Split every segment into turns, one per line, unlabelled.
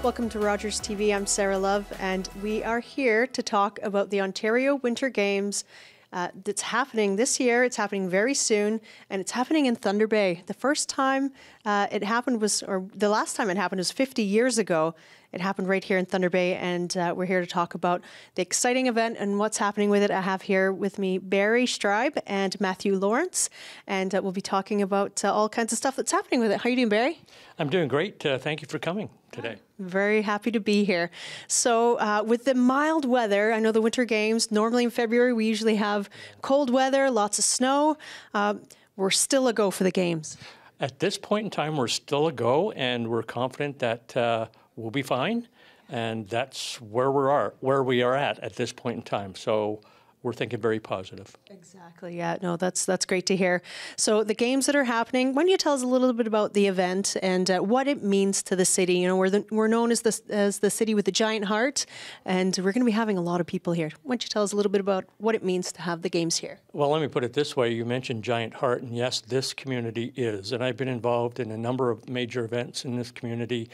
Welcome to Rogers TV. I'm Sarah Love, and we are here to talk about the Ontario Winter Games uh, that's happening this year. It's happening very soon, and it's happening in Thunder Bay. The first time uh, it happened was, or the last time it happened was 50 years ago. It happened right here in Thunder Bay, and uh, we're here to talk about the exciting event and what's happening with it. I have here with me Barry Streib and Matthew Lawrence, and uh, we'll be talking about uh, all kinds of stuff that's happening with it. How are you doing, Barry?
I'm doing great. Uh, thank you for coming today.
Very happy to be here. So, uh, with the mild weather, I know the Winter Games, normally in February, we usually have cold weather, lots of snow. Uh, we're still a go for the Games.
At this point in time, we're still a go, and we're confident that uh, we'll be fine. And that's where we are, where we are at at this point in time. So we're thinking very positive.
Exactly. Yeah. No, that's that's great to hear. So the games that are happening. Why don't you tell us a little bit about the event and uh, what it means to the city? You know, we're the, we're known as the as the city with the giant heart, and we're going to be having a lot of people here. Why don't you tell us a little bit about what it means to have the games here?
Well, let me put it this way. You mentioned giant heart, and yes, this community is, and I've been involved in a number of major events in this community,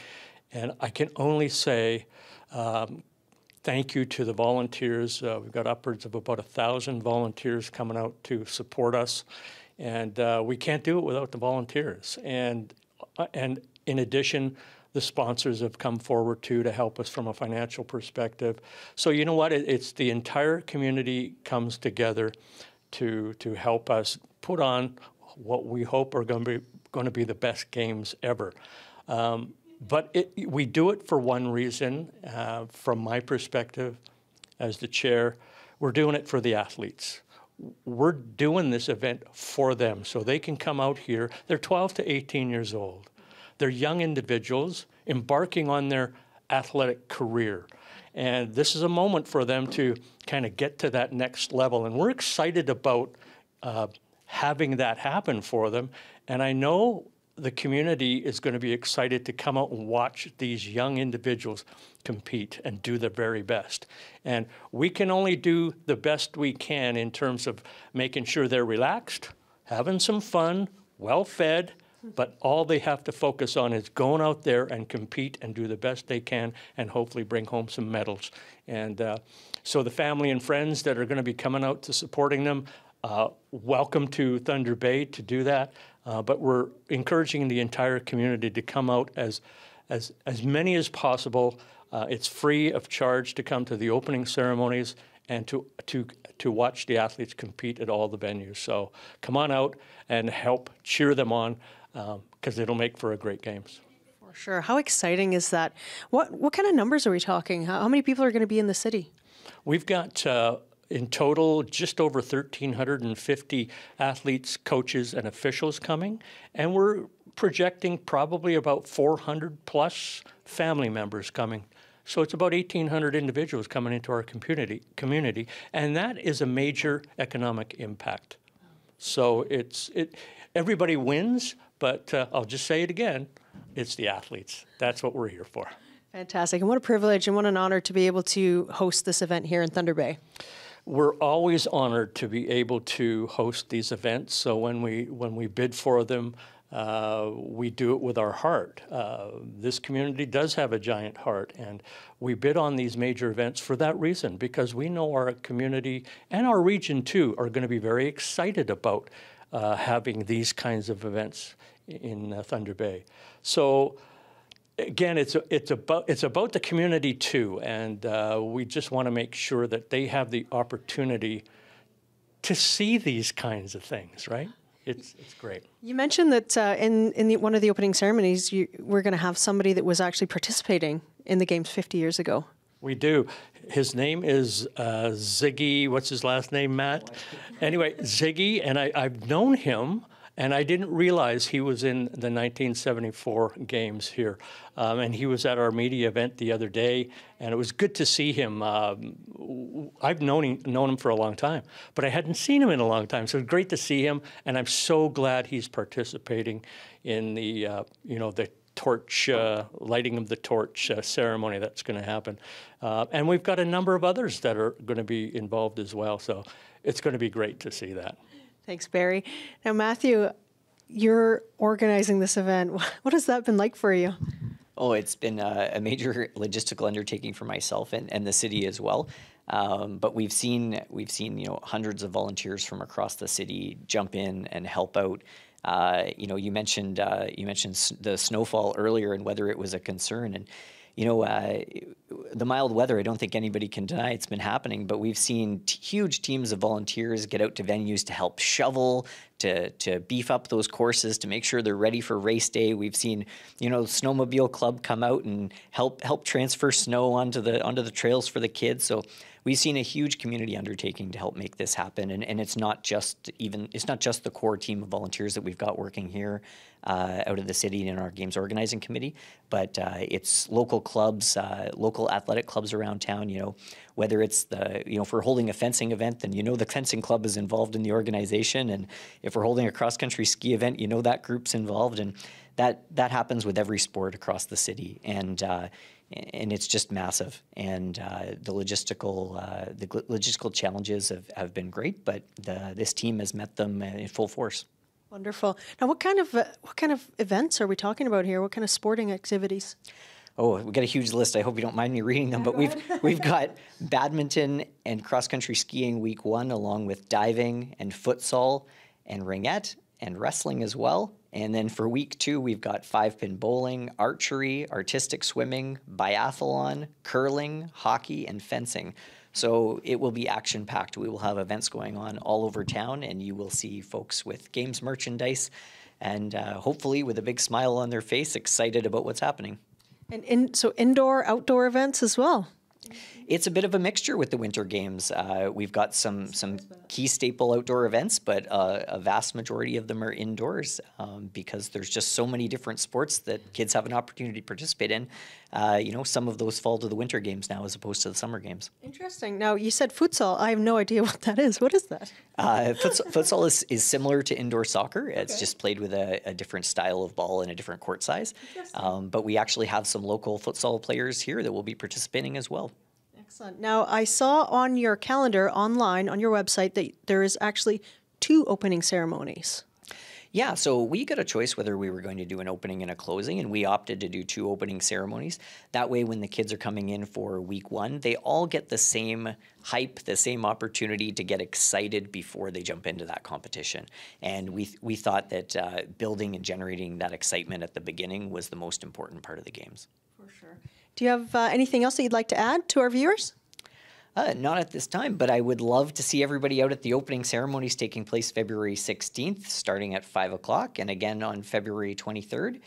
and I can only say. Um, thank you to the volunteers. Uh, we've got upwards of about a thousand volunteers coming out to support us, and uh, we can't do it without the volunteers. And uh, and in addition, the sponsors have come forward too to help us from a financial perspective. So you know what? It, it's the entire community comes together to to help us put on what we hope are going to be going to be the best games ever. Um, but it, we do it for one reason, uh, from my perspective as the chair. We're doing it for the athletes. We're doing this event for them so they can come out here. They're 12 to 18 years old. They're young individuals embarking on their athletic career. And this is a moment for them to kind of get to that next level. And we're excited about uh, having that happen for them. And I know the community is going to be excited to come out and watch these young individuals compete and do their very best. And we can only do the best we can in terms of making sure they're relaxed, having some fun, well fed, but all they have to focus on is going out there and compete and do the best they can and hopefully bring home some medals. And uh, so the family and friends that are going to be coming out to supporting them, uh, welcome to Thunder Bay to do that. Uh, but we're encouraging the entire community to come out as, as, as many as possible. Uh, it's free of charge to come to the opening ceremonies and to, to, to watch the athletes compete at all the venues. So come on out and help cheer them on because um, it'll make for a great games.
For sure. How exciting is that? What, what kind of numbers are we talking? How, how many people are going to be in the city?
We've got uh, in total, just over 1,350 athletes, coaches, and officials coming, and we're projecting probably about 400 plus family members coming. So it's about 1,800 individuals coming into our community, community, and that is a major economic impact. So it's it, everybody wins, but uh, I'll just say it again: it's the athletes. That's what we're here for.
Fantastic, and what a privilege and what an honor to be able to host this event here in Thunder Bay.
We're always honored to be able to host these events. So when we when we bid for them, uh, we do it with our heart. Uh, this community does have a giant heart, and we bid on these major events for that reason because we know our community and our region too are going to be very excited about uh, having these kinds of events in uh, Thunder Bay. So again, it's it's about it's about the community too, and uh, we just want to make sure that they have the opportunity to see these kinds of things, right? It's it's great.
You mentioned that uh, in in the, one of the opening ceremonies, you we're going to have somebody that was actually participating in the games 50 years ago.
We do. His name is uh, Ziggy. What's his last name, Matt? Anyway, Ziggy, and I, I've known him and I didn't realize he was in the 1974 games here. Um, and he was at our media event the other day, and it was good to see him. Um, I've known him, known him for a long time, but I hadn't seen him in a long time. So it's great to see him, and I'm so glad he's participating in the, uh, you know, the torch uh, lighting of the torch uh, ceremony that's going to happen. Uh, and we've got a number of others that are going to be involved as well. So it's going to be great to see that.
Thanks, Barry. Now, Matthew, you're organizing this event. What has that been like for you?
Oh, it's been a, a major logistical undertaking for myself and, and the city as well. Um, but we've seen we've seen you know hundreds of volunteers from across the city jump in and help out. Uh, you know, you mentioned uh, you mentioned the snowfall earlier and whether it was a concern, and you know, uh, the mild weather, I don't think anybody can deny it's been happening, but we've seen t- huge teams of volunteers get out to venues to help shovel, to, to beef up those courses, to make sure they're ready for race day. We've seen, you know, Snowmobile Club come out and help help transfer snow onto the onto the trails for the kids. So we've seen a huge community undertaking to help make this happen. And, and it's not just even it's not just the core team of volunteers that we've got working here uh, out of the city in our games organizing committee, but uh, it's local clubs, uh, local athletic clubs around town. You know, whether it's the you know if we're holding a fencing event, then you know the fencing club is involved in the organization, and if we're holding a cross country ski event, you know that group's involved, and that that happens with every sport across the city, and uh, and it's just massive. And uh, the logistical uh, the logistical challenges have, have been great, but the, this team has met them in full force.
Wonderful. Now, what kind of uh, what kind of events are we talking about here? What kind of sporting activities?
Oh, we got a huge list. I hope you don't mind me reading them, but we've we've got badminton and cross country skiing week one, along with diving and futsal and ringette and wrestling as well. And then for week two, we've got five pin bowling, archery, artistic swimming, biathlon, curling, hockey, and fencing. So it will be action packed. We will have events going on all over town, and you will see folks with games merchandise and uh, hopefully with a big smile on their face, excited about what's happening.
And in, so indoor, outdoor events as well.
It's a bit of a mixture with the Winter Games. Uh, we've got some some key staple outdoor events, but uh, a vast majority of them are indoors um, because there's just so many different sports that kids have an opportunity to participate in. Uh, you know, some of those fall to the Winter Games now as opposed to the Summer Games.
Interesting. Now you said futsal. I have no idea what that is. What is that?
Uh, futsal, futsal is, is similar to indoor soccer. It's okay. just played with a, a, different style of ball and a different court size. Um, but we actually have some local futsal players here that will be participating as well.
Excellent. Now, I saw on your calendar online on your website that there is actually two opening ceremonies.
Yeah, so we got a choice whether we were going to do an opening and a closing, and we opted to do two opening ceremonies. That way, when the kids are coming in for week one, they all get the same hype, the same opportunity to get excited before they jump into that competition. And we, we thought that uh, building and generating that excitement at the beginning was the most important part of the games.
Do you have uh, anything else that you'd like to add to our viewers?
Uh, not at this time, but I would love to see everybody out at the opening ceremonies taking place February 16th, starting at 5 o'clock, and again on February 23rd.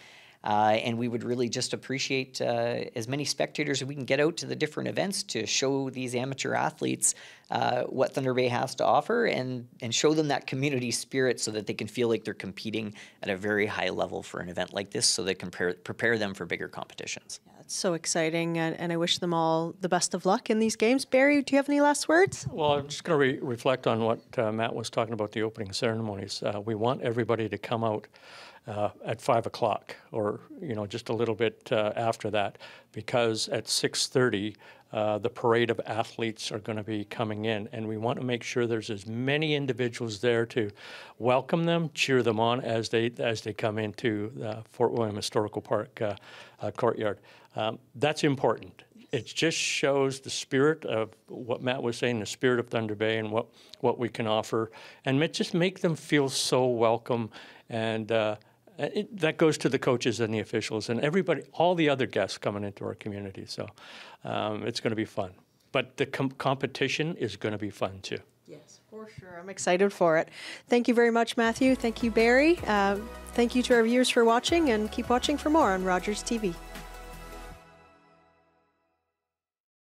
Uh, and we would really just appreciate uh, as many spectators as we can get out to the different events to show these amateur athletes uh, what Thunder Bay has to offer and, and show them that community spirit so that they can feel like they're competing at a very high level for an event like this so they can prepare, prepare them for bigger competitions.
Yeah, it's so exciting, and, and I wish them all the best of luck in these games. Barry, do you have any last words?
Well, I'm just going to re- reflect on what uh, Matt was talking about the opening ceremonies. Uh, we want everybody to come out uh, at five o'clock, or you know, just a little bit uh, after that, because at six thirty. Uh, the parade of athletes are going to be coming in, and we want to make sure there's as many individuals there to welcome them, cheer them on as they as they come into the Fort William Historical Park uh, uh, courtyard. Um, that's important. It just shows the spirit of what Matt was saying, the spirit of Thunder Bay and what, what we can offer, and just make them feel so welcome. And uh, it, that goes to the coaches and the officials and everybody, all the other guests coming into our community. So um, it's going to be fun. But the com- competition is going to be fun too.
Yes, for sure. I'm excited for it. Thank you very much, Matthew. Thank you, Barry. Uh, thank you to our viewers for watching, and keep watching for more on Rogers TV.